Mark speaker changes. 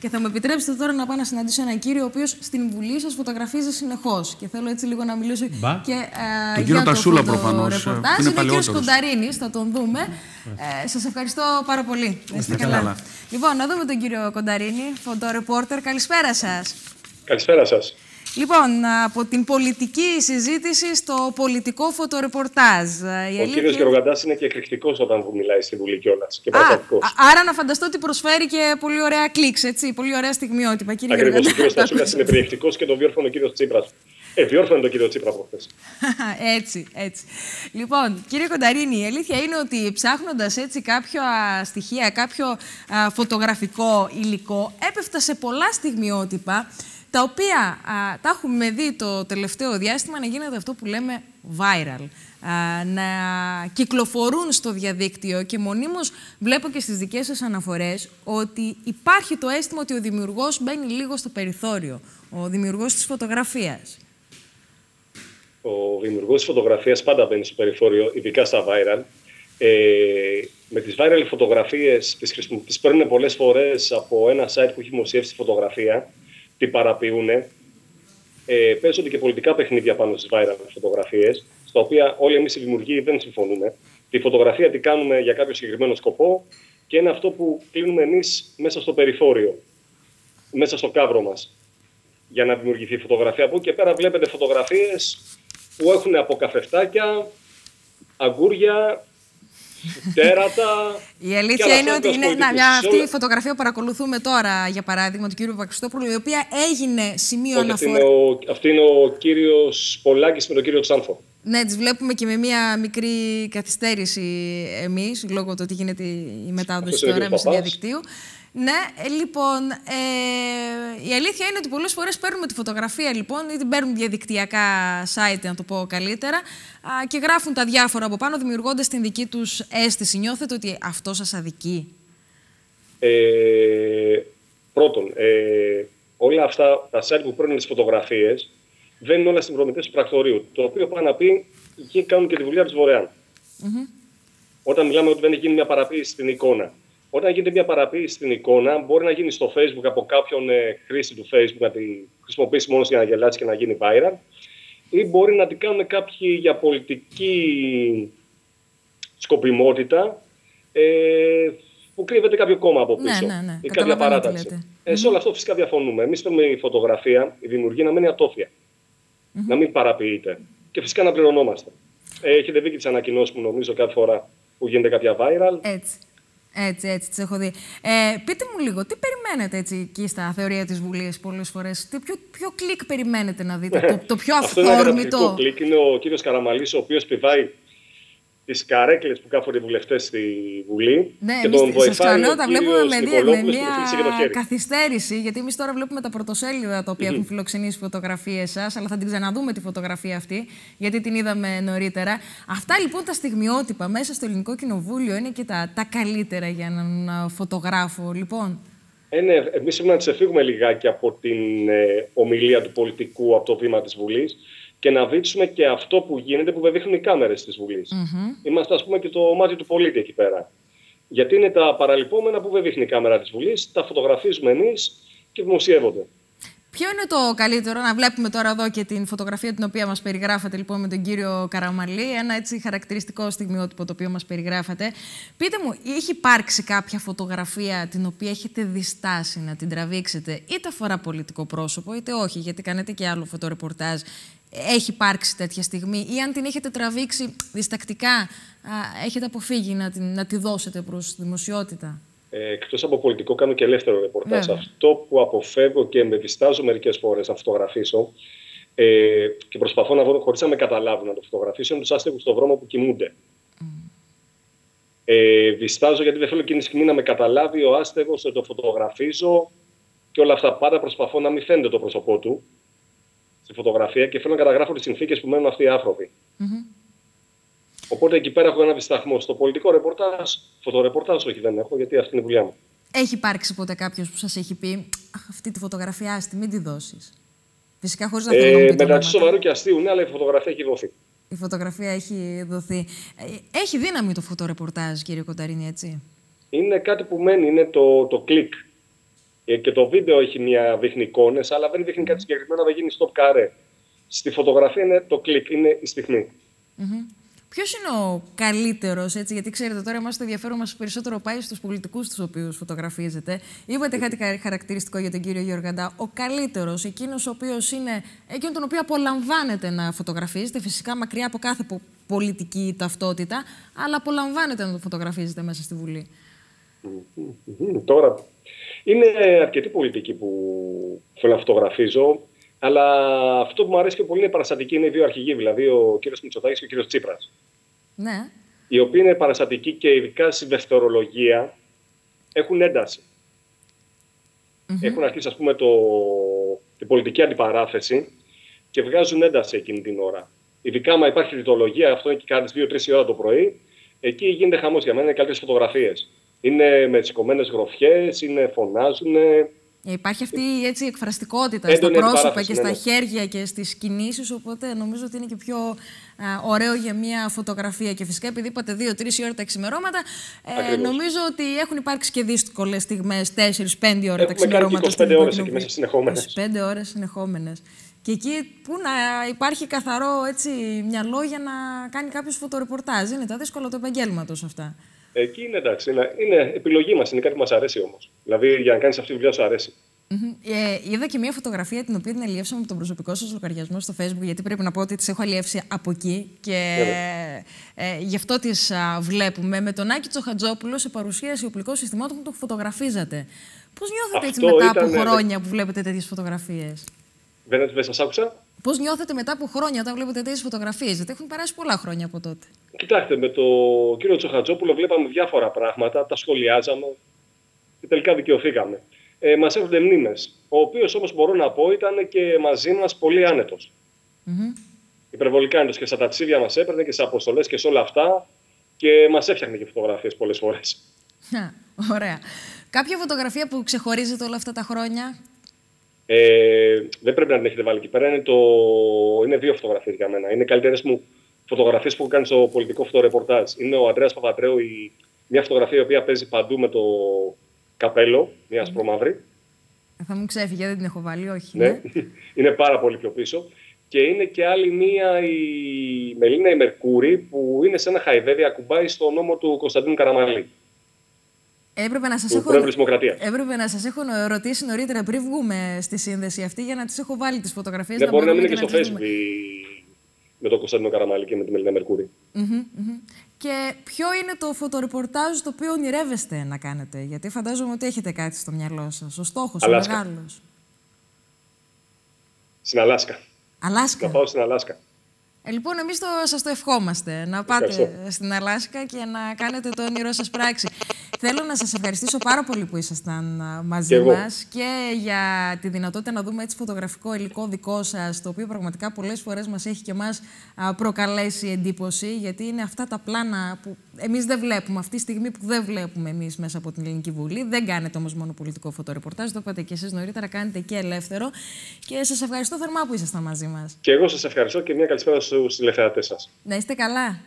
Speaker 1: Και θα μου επιτρέψετε τώρα να πάω να συναντήσω έναν κύριο, ο οποίος στην Βουλή σας φωτογραφίζει συνεχώς. Και θέλω έτσι λίγο να μιλήσω
Speaker 2: Μπα.
Speaker 1: και ε,
Speaker 3: Τον κύριο
Speaker 1: για
Speaker 3: Τασούλα,
Speaker 1: το
Speaker 3: προφανώς,
Speaker 1: φωτορεπορτάζ.
Speaker 3: που είναι
Speaker 1: Είναι ο κύριος
Speaker 3: παλαιότερος.
Speaker 1: Κονταρίνης, θα τον δούμε. Ε, σας ευχαριστώ πάρα πολύ. Να είστε καλά.
Speaker 3: καλά.
Speaker 1: Λοιπόν, να δούμε τον κύριο Κονταρίνη, φωτορεπόρτερ. Καλησπέρα σας.
Speaker 4: Καλησπέρα σας.
Speaker 1: Λοιπόν, από την πολιτική συζήτηση στο πολιτικό φωτορεπορτάζ. Η
Speaker 4: Ο
Speaker 1: αλήθεια-
Speaker 4: κύριος Γεωργαντάς είναι και εκρηκτικός όταν μιλάει στη Βουλή κιόλας και
Speaker 1: Α,
Speaker 4: πραγματικός.
Speaker 1: α- άρα να φανταστώ ότι προσφέρει και πολύ ωραία κλικς, έτσι, πολύ ωραία στιγμιότυπα. Κύριε
Speaker 4: Ακριβώς, ο
Speaker 1: Γεωργαντά,
Speaker 4: κύριος
Speaker 1: τα
Speaker 4: Τασούλας είναι περιεκτικός και τον διόρθωνε ο κύριος Τσίπρας. Ε, διόρθωνε τον κύριο Τσίπρα προχθές.
Speaker 1: έτσι, έτσι. Λοιπόν, κύριε Κονταρίνη, η αλήθεια είναι ότι ψάχνοντας έτσι κάποια στοιχεία, κάποιο α, φωτογραφικό υλικό, έπεφτα σε πολλά στιγμιότυπα, τα οποία α, τα έχουμε δει το τελευταίο διάστημα να γίνεται αυτό που λέμε viral. Α, να κυκλοφορούν στο διαδίκτυο και μονίμως βλέπω και στις δικές σας αναφορές ότι υπάρχει το αίσθημα ότι ο δημιουργός μπαίνει λίγο στο περιθώριο, ο δημιουργός της φωτογραφίας.
Speaker 4: Ο δημιουργός της φωτογραφίας πάντα μπαίνει στο περιθώριο, ειδικά στα viral. Ε, με τις viral φωτογραφίες τις, χρησιμο- τις παίρνουν πολλές φορές από ένα site που έχει δημοσιεύσει τη φωτογραφία, την παραποιούν. Ε, παίζονται και πολιτικά παιχνίδια πάνω στις viral φωτογραφίες, στα οποία όλοι εμείς οι δημιουργοί δεν συμφωνούμε. Τη φωτογραφία την κάνουμε για κάποιο συγκεκριμένο σκοπό και είναι αυτό που κλείνουμε εμείς μέσα στο περιθώριο, μέσα στο κάβρο μας για να δημιουργηθεί η φωτογραφία. Από εκεί και πέρα βλέπετε φωτογραφίες που έχουν από καφευτάκια, αγκούρια, τέρατα.
Speaker 1: Η
Speaker 4: και
Speaker 1: αλήθεια
Speaker 4: άλλα
Speaker 1: είναι ότι
Speaker 4: θέματα
Speaker 1: είναι να,
Speaker 4: πολιτικούς.
Speaker 1: μια,
Speaker 4: Σε
Speaker 1: αυτή
Speaker 4: όλα-
Speaker 1: η φωτογραφία που παρακολουθούμε τώρα, για παράδειγμα, του κ. Παπαξιστόπουλου, η οποία έγινε σημείο
Speaker 4: Όχι, αυτή είναι,
Speaker 1: αναφορά.
Speaker 4: ο, αυτή είναι ο κύριος Πολάκης με τον κύριο Τσάνθο.
Speaker 1: Ναι, τις βλέπουμε και με μια μικρή καθυστέρηση εμείς, λόγω του ότι γίνεται η μετάδοση
Speaker 4: Αυτός είναι ο
Speaker 1: τώρα
Speaker 4: κύριος
Speaker 1: μέσω
Speaker 4: Παπάς.
Speaker 1: διαδικτύου. Ναι, ε, λοιπόν, ε, η αλήθεια είναι ότι πολλές φορές παίρνουμε τη φωτογραφία λοιπόν ή την παίρνουν διαδικτυακά site, να το πω καλύτερα, α, και γράφουν τα διάφορα από πάνω, δημιουργώντας την δική τους αίσθηση. Νιώθετε ότι αυτό σας αδικεί;
Speaker 4: Ε, πρώτον, ε, όλα αυτά τα site που παίρνουν τις φωτογραφίες δεν είναι όλα συμπρομητές του πρακτορείου, το οποίο πάει να πει εκεί κάνουν και τη δουλειά τους δωρεάν. Όταν μιλάμε ότι δεν έχει γίνει μια παραποίηση στην εικόνα. Όταν γίνεται μια παραποίηση στην εικόνα, μπορεί να γίνει στο Facebook από κάποιον ε, χρήστη του Facebook να τη χρησιμοποιήσει μόνος για να γελάσει και να γίνει viral, ή μπορεί να την κάνουν κάποιοι για πολιτική σκοπιμότητα, ε, που κρύβεται κάποιο κόμμα από
Speaker 1: Ναι,
Speaker 4: πίσω
Speaker 1: ναι, ναι.
Speaker 4: ή κάποια
Speaker 1: Καταλαβαίνω τι
Speaker 4: παράταξη.
Speaker 1: λέτε.
Speaker 4: Ε, σε όλο αυτό φυσικά διαφωνούμε. Εμείς θέλουμε η φωτογραφία, η δημιουργία να μένει ατόφια. Να μην παραποιείται. Και φυσικά να πληρωνόμαστε. Ε, έχετε δει και τις ανακοινώσεις που νομίζω κάθε φορά που γίνεται κάποια viral.
Speaker 1: Έτσι. Έτσι, έτσι, τις έχω δει. Ε, πείτε μου λίγο, τι περιμένετε έτσι εκεί στα θεωρία της Βουλής πολλές φορές; Τι, ποιο, ποιο κλικ περιμένετε να δείτε, το, το πιο
Speaker 4: Αυτό είναι ένα
Speaker 1: αυθόρμητο;
Speaker 4: καταπληκτικό κλικ. Είναι ο κύριος Καραμαλής, ο οποίος πηδάει τις καρέκλες που κάθονται οι βουλευτές στη Βουλή
Speaker 1: Ναι,
Speaker 4: και
Speaker 1: εμείς
Speaker 4: τον
Speaker 1: σας
Speaker 4: βοηθάει
Speaker 1: καλώ,
Speaker 4: ο
Speaker 1: τα βλέπουμε
Speaker 4: κύριος
Speaker 1: με, δι- με
Speaker 4: Νικολόπουλος που του φίλησε και το
Speaker 1: μια
Speaker 4: χέρι.
Speaker 1: καθυστέρηση, γιατί εμείς τώρα βλέπουμε τα πρωτοσέλιδα τα οποία έχουν φιλοξενήσει φωτογραφίες σας, αλλά θα την ξαναδούμε τη φωτογραφία αυτή, γιατί την είδαμε νωρίτερα. Αυτά λοιπόν τα στιγμιότυπα μέσα στο Ελληνικό Κοινοβούλιο είναι και τα, τα καλύτερα για έναν α, φωτογράφο, λοιπόν.
Speaker 4: Ε, ναι, εμείς πρέπει να ξεφύγουμε λιγάκι από την ε, ομιλία του πολιτικού από το βήμα της Βουλής και να δείξουμε και αυτό που γίνεται που δεν δείχνουν οι κάμερες της βουλης Είμαστε ας πούμε και το μάτι του πολίτη εκεί πέρα. Γιατί είναι τα παραλυπόμενα που δεν δείχνει η κάμερα της Βουλής, τα φωτογραφίζουμε εμείς και δημοσιεύονται.
Speaker 1: Ποιο είναι το καλύτερο, να βλέπουμε τώρα εδώ και την φωτογραφία την οποία μας περιγράφατε λοιπόν με τον κύριο Καραμαλή, ένα έτσι χαρακτηριστικό στιγμιότυπο το οποίο μας περιγράφατε. Πείτε μου, έχει υπάρξει κάποια φωτογραφία την οποία έχετε διστάσει να την τραβήξετε, είτε αφορά πολιτικό πρόσωπο, είτε όχι, γιατί κάνετε και άλλο φωτορεπορτάζ. Έχει υπάρξει τέτοια στιγμή ή αν την έχετε τραβήξει διστακτικά, α, έχετε αποφύγει να, την, να τη δώσετε προς δημοσιότητα;
Speaker 4: Ε, Εκτός από πολιτικό, κάνω και ελεύθερο ρεπορτάζ.
Speaker 1: Βέβαια.
Speaker 4: Αυτό που αποφεύγω και με διστάζω μερικές φορές να φωτογραφίσω ε, και προσπαθώ να βρω χωρίς να με καταλάβουν να το φωτογραφίσω είναι τους άστεγους στον δρόμο που κοιμούνται. Ε, διστάζω γιατί δεν θέλω εκείνη τη στιγμή να με καταλάβει ο άστεγος, να το φωτογραφίζω και όλα αυτά. Πάντα προσπαθώ να μην φαίνεται το πρόσωπό του στη φωτογραφία και θέλω να καταγράφω τις συνθήκες που μένουν αυτοί οι άνθρωποι. Οπότε εκεί πέρα έχω ένα δισταγμό. Στο πολιτικό ρεπορτάζ, φωτορεπορτάζ όχι δεν έχω, γιατί αυτή είναι η δουλειά μου.
Speaker 1: Έχει υπάρξει ποτέ κάποιος που σας έχει πει Αχ, αυτή τη φωτογραφία, άστη, μην τη δώσεις. Φυσικά χωρίς να θέλω να μου
Speaker 4: Ε,
Speaker 1: πείτε
Speaker 4: μεταξύ
Speaker 1: ονόματα.
Speaker 4: σοβαρού και αστείου, ναι, αλλά η φωτογραφία έχει δοθεί.
Speaker 1: Η φωτογραφία έχει δοθεί. Ε, Έχει δύναμη το φωτορεπορτάζ, κύριε Κονταρίνη, έτσι;
Speaker 4: Είναι κάτι που μένει, είναι το, το κλικ. Ε, και το βίντεο έχει μια, δείχνει εικόνες, αλλά δεν δείχνει κάτι συγκεκριμένο, δεν γίνει stop καρέ. Στη φωτογραφία είναι το κλικ, είναι η στιγμή.
Speaker 1: Mm-hmm. Ποιος είναι ο καλύτερος, έτσι, γιατί ξέρετε τώρα, εμάς το ενδιαφέρον μας περισσότερο πάει στους πολιτικούς τους οποίους φωτογραφίζετε. Είπατε κάτι χαρακτηριστικό για τον κύριο Γιώργαντα. Ο καλύτερος, εκείνος ο οποίος είναι, εκείνον τον οποίο απολαμβάνετε να φωτογραφίζετε, φυσικά μακριά από κάθε πολιτική ταυτότητα, αλλά απολαμβάνετε να το φωτογραφίζετε μέσα στη Βουλή.
Speaker 4: Τώρα, είναι αρκετοί πολιτικοί που θέλω να φωτογραφίζω, αλλά αυτό που μου αρέσει και πολύ είναι παραστατική, είναι οι δύο αρχηγοί, δηλαδή ο κύριος Μητσοτάκης και ο κύριος Τσίπρας.
Speaker 1: Ναι.
Speaker 4: Οι οποίοι είναι παραστατικοί και ειδικά στη δευτερολογία έχουν ένταση. Έχουν αρχίσει, ας πούμε, το, την πολιτική αντιπαράθεση και βγάζουν ένταση εκείνη την ώρα. Ειδικά, άμα υπάρχει ρητολογία, αυτό είναι και κάτι 2-3 ώρα το πρωί, εκεί γίνεται χαμός για μένα, είναι καλύτερες φωτογραφίες. Είναι με σηκωμένες γροφιέ, φωνάζουν.
Speaker 1: Υπάρχει αυτή η εκφραστικότητα στα πρόσωπα και στα ναι, ναι. χέρια και στις κινήσεις. Οπότε νομίζω ότι είναι και πιο ωραίο για μια φωτογραφία. Και φυσικά, επειδή είπατε 2-3 ώρα τα ξημερώματα, ε, νομίζω ότι έχουν υπάρξει και δύσκολες στιγμές, 4-5 ώρα τα ξημερώματα.
Speaker 4: 25 ώρες εκεί μέσα συνεχόμενες.
Speaker 1: 25 ώρες συνεχόμενες. Και εκεί που να υπάρχει καθαρό έτσι, μυαλό για να κάνει κάποιος φωτορεπορτάζ. Είναι τα δύσκολα του επαγγέλματος αυτά.
Speaker 4: Εκεί είναι εντάξει. Είναι, είναι επιλογή μας. Είναι κάτι που μας αρέσει όμως. Δηλαδή για να κάνεις αυτή τη δουλειά σου αρέσει.
Speaker 1: Mm-hmm. Ε, είδα και μια φωτογραφία την οποία την αλλιεύσαμε από τον προσωπικό σας λογαριασμό στο Facebook, γιατί πρέπει να πω ότι τις έχω αλλιεύσει από εκεί και ε, γι' αυτό τις βλέπουμε. Με τον Άκη Τσοχατζόπουλο σε παρουσίαση οπλικών συστημάτων που το φωτογραφίζατε. Πώς νιώθετε έτσι μετά από χρόνια που βλέπετε τέτοιες φωτογραφίες;
Speaker 4: Δεν, δεν σας άκουσα.
Speaker 1: Πώς νιώθετε μετά από χρόνια όταν βλέπετε τέτοιες φωτογραφίες, Γιατί έχουν περάσει πολλά χρόνια από τότε.
Speaker 4: Κοιτάξτε, με τον κύριο Τσοχατζόπουλο βλέπαμε διάφορα πράγματα, τα σχολιάζαμε και τελικά δικαιωθήκαμε. Ε, μας έρχονται μνήμες. Ο οποίος όμως μπορώ να πω ήταν και μαζί μας πολύ άνετος. Mm-hmm. Υπερβολικά άνετος και στα ταξίδια μας έπαιρνε και σε αποστολές και σε όλα αυτά και μας έφτιαχνε και φωτογραφίες πολλές φορές.
Speaker 1: Ωραία. Κάποια φωτογραφία που ξεχωρίζεται όλα αυτά τα χρόνια,
Speaker 4: ε, δεν πρέπει να την έχετε βάλει εκεί πέρα. Είναι, το... είναι δύο φωτογραφίες για μένα. Είναι καλύτερες μου φωτογραφίες που έχω κάνει στο πολιτικό φωτορεπορτάζ. Είναι ο Αντρέα Παπατρέου, η... μια φωτογραφία η οποία παίζει παντού με το καπέλο, μια ασπρομαύρη.
Speaker 1: Θα μου ξέφυγε, δεν την έχω βάλει, όχι.
Speaker 4: Ναι. ναι. είναι πάρα πολύ πιο πίσω. Και είναι και άλλη μία η Μελίνα η Μερκούρη που είναι σε ένα χαϊδεύει, ακουμπάει στο νόμο του Κωνσταντίνου Καραμαλή.
Speaker 1: Έπρεπε να σας έχω... Έπρεπε να σας έχω ρωτήσει νωρίτερα πριν βγούμε στη σύνδεση αυτή για να τις έχω βάλει τις φωτογραφίες.
Speaker 4: Δεν ναι, μπορεί να μείνει και, στο facebook με τον Κωνσταντίνο Καραμάλη και με τη Μελίνα Μερκούρη.
Speaker 1: Και ποιο είναι το φωτορεπορτάζ το οποίο ονειρεύεστε να κάνετε, γιατί φαντάζομαι ότι έχετε κάτι στο μυαλό σας, ο στόχος, ο μεγάλος.
Speaker 4: Στην Αλάσκα.
Speaker 1: Αλάσκα.
Speaker 4: Να πάω στην Αλάσκα.
Speaker 1: Ε, λοιπόν, εμείς σας το ευχόμαστε να πάτε στην Αλάσκα και να κάνετε το όνειρό σας πράξη. Θέλω να σας ευχαριστήσω πάρα πολύ που ήσασταν μαζί και μας και για τη δυνατότητα να δούμε έτσι φωτογραφικό υλικό δικό σας, το οποίο πραγματικά πολλές φορές μας έχει και μας προκαλέσει εντύπωση, γιατί είναι αυτά τα πλάνα που εμείς δεν βλέπουμε, αυτή τη στιγμή που δεν βλέπουμε εμείς μέσα από την Ελληνική Βουλή. Δεν κάνετε όμως μόνο πολιτικό φωτορεπορτάζ, το είπατε και εσείς νωρίτερα, κάνετε και ελεύθερο. Και σας ευχαριστώ θερμά που ήσασταν μαζί μας.
Speaker 4: Και εγώ σας ευχαριστώ και μια καλησπέρα στους τηλεθεατές σας.
Speaker 1: Να είστε καλά.